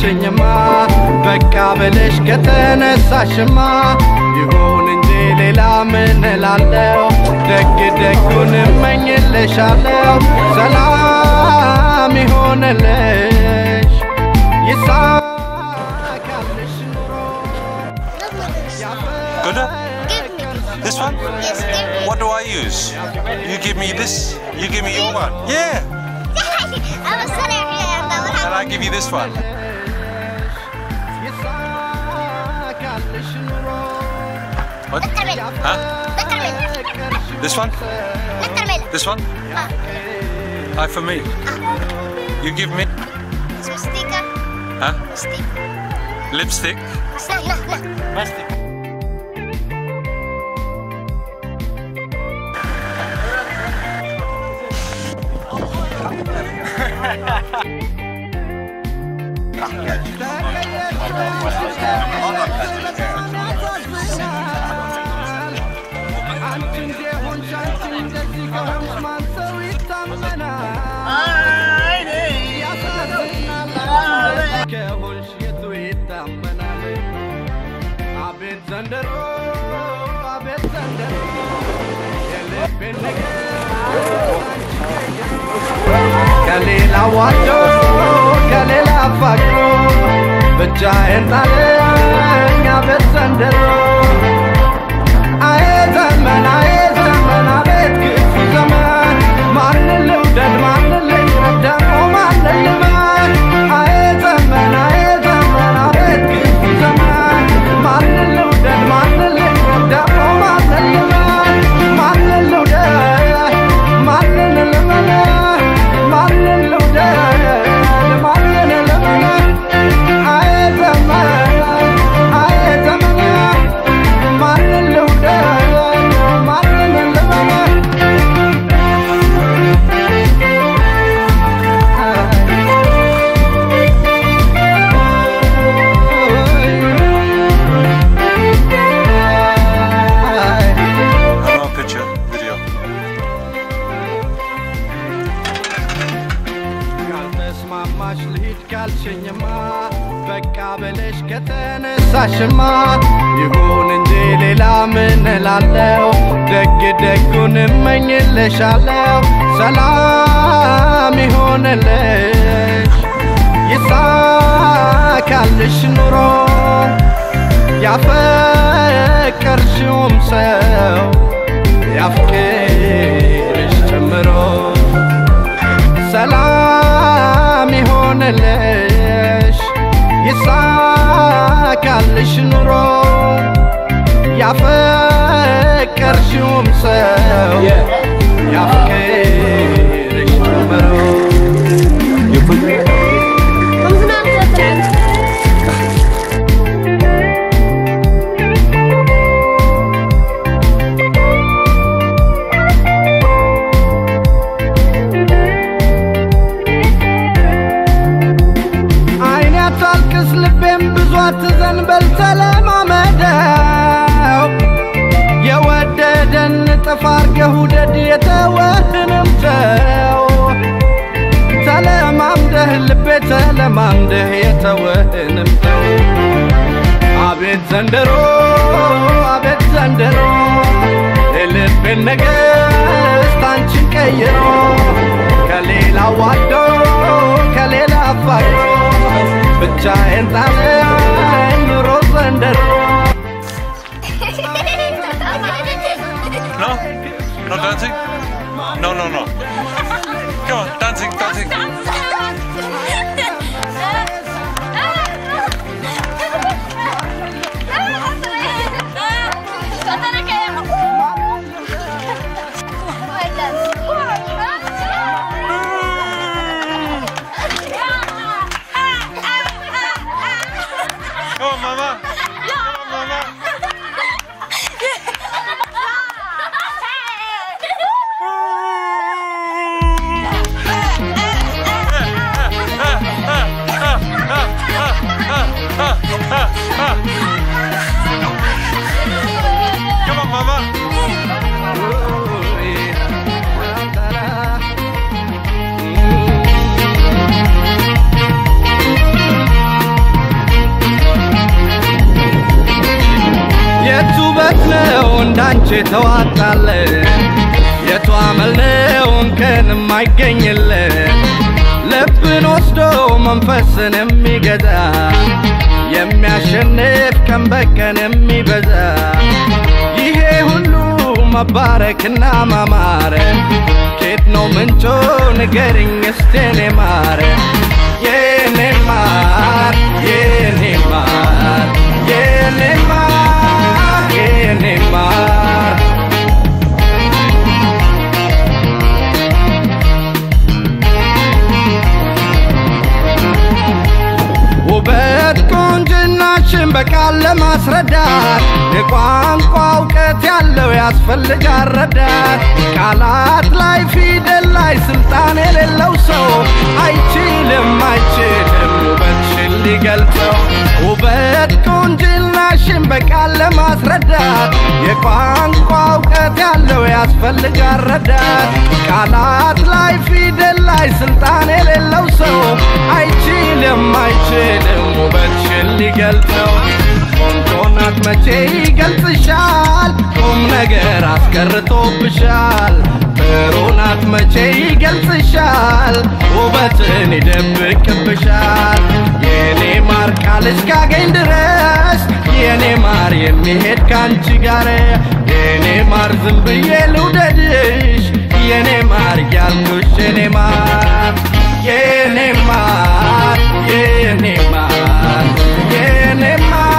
ካልሽኝማ በቃ ብለሽ ከተነሳሽማ ይሁን እንጂ ሌላ ምን እላለሁ? ደግ ደጉን እመኝልሻለሁ። ሰላም ይሆንልሽ ይሳካልሽ ኑሮ Good? Give me. This one? Yes, give me. What do I use? You give me this, you give me your one. Yeah, I was sitting here and that would and I happen. give you this one. What? Huh? This one? This one? I Hi for me. You give me? Sticker. Huh? Lipstick. Lipstick? Lipstick. ማን? አቤት ዘንድሮ አቤት ዘንድሮ ከሌላ ዋዶ ከሌላ አፋቅሮ ብቻዬን ጣለኝ አቤት ዘንድሮ ካልተስማማሽ ልሂድ ካልሽኝማ በቃ በለሽ ከተነሳሽማ ይሁን እንጂ ሌላ ምን እላለሁ? ደግ ደጉን እመኝልሻለሁ። ሰላም ይሆንልሽ ይሳካልሽ ኑሮ ያፈቀርሽውም ሰው ያፍቅርሽ የተወህንም ተው። ተለማምደህ ልቤ ተለማምደህ የተወህንም አቤት ዘንድሮ አቤት ዘንድሮ የልቤን ነገሥት አንቺን ቀይሮ። ከሌላ ዋዶ ከሌላ አፋቅሮ ብቻዬን ጣለኝ ኑሮ ዘንድሮ dancing? No, no, no. Come on, dancing, dancing. Come on, mama. ተዋጣለት የቷ መልነው እንከን የማይገኝለት ልብን ወስዶ መንፈስን የሚገዛ የሚያሸንፍ ቀን በቀን የሚበዛ ይሄ ሁሉ መባረክና ማማረ ኬት ነው ምንጮ ንገርኝ እስቴኔ ማረ በቃል ለማስረዳት የቋንቋ እውቀት ያለው ያስፈልጋል ረዳት። ቃላት ላይ ፊደል ላይ ስልጣን የሌለው ሰው አይችልም አይችልም ውበትሽን ሊገልጸው። ውበት በቃል ለማስረዳት የቋንቋ እውቀት ያለው ያስፈልጋል ረዳት። ቃላት ላይ ፊደል ላይ ስልጣን የሌለው ሰው አይችልም አይችልም ውበትሽን ሊገልጸው። ቆንጆ ናት መቼ ይገልጽሻል፣ ቁም ነገር አስቀርቶብሻል። ጥሩ ናት መቼ ይገልጽሻል፣ ውበትን ይደብቅብሻል። የኔ ማር ቃል እስካገኝ ድረስ የኔ ማር የሚሄድ ካንቺ ጋር። የኔ ማር ዝም ብዬ ልውደድሽ። የኔ ማር ያልኩሽ የኔ ማር የኔ ማር የኔ ማር የኔ ማር